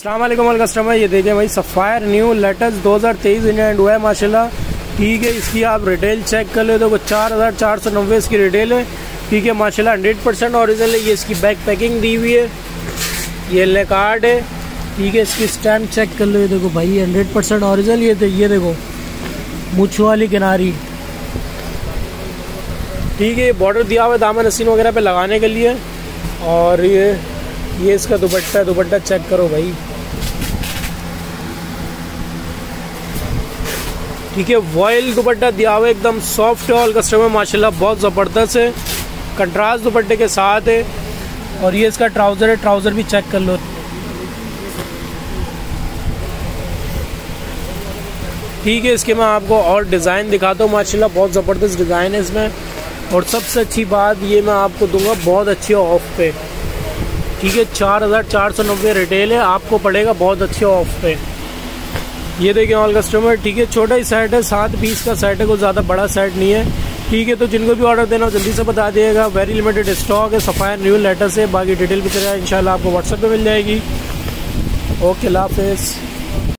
अल्लाम customer ये देखें भाई Sapphire new latest 2023 India end हुआ है, माशाल्लाह। ठीक है इसकी आप रिटेल चेक कर ले तो चार हज़ार चार सौ नब्बे इसकी रिटेल है। ठीक है माशाल्लाह हंड्रेड परसेंट ऑरिजिनल है, ये इसकी बैक पैकिंग दी हुई है। ये ले कार्ड है। ठीक है इसकी स्टैम्प चेक कर लो ये देखो भाई हंड्रेड परसेंट ऑरिजिनल ये ये देखो मुछ वाली किनारी। ठीक है ये बॉर्डर दिया हुआ है दामन नसीन वगैरह पे लगाने के लिए। और ये ये इसका दुपट्टा दुपट्टा चेक करो भाई। ठीक है वॉयल दुपट्टा दिया हुआ एकदम सॉफ्ट है ऑल कस्टमर माशाल्लाह बहुत ज़बरदस्त है। कंट्रास्ट दुपट्टे के साथ है, और ये इसका ट्राउज़र है ट्राउज़र भी चेक कर लो। ठीक है, इसके मैं आपको और डिज़ाइन दिखाता हूँ, माशाल्लाह बहुत ज़बरदस्त डिज़ाइन है इसमें। और सबसे अच्छी बात ये मैं आपको दूँगा, बहुत अच्छी ऑफ़ पे। ठीक है, चार हज़ार चार सौ नब्बे रिटेल है, आपको पड़ेगा बहुत अच्छे ऑफ़ पे। ये देखें ऑल कस्टमर ठीक है, छोटा ही सेट है, सात पीस का सेट है, कोई ज़्यादा बड़ा सेट नहीं है। ठीक है तो जिनको भी ऑर्डर देना हो, जल्दी से बता दिएगा। वेरी लिमिटेड स्टॉक है सफ़ायर न्यू लेटर से बाकी डिटेल भी चलेगा इन आपको व्हाट्सएप पर मिल जाएगी। ओके हाफिज़।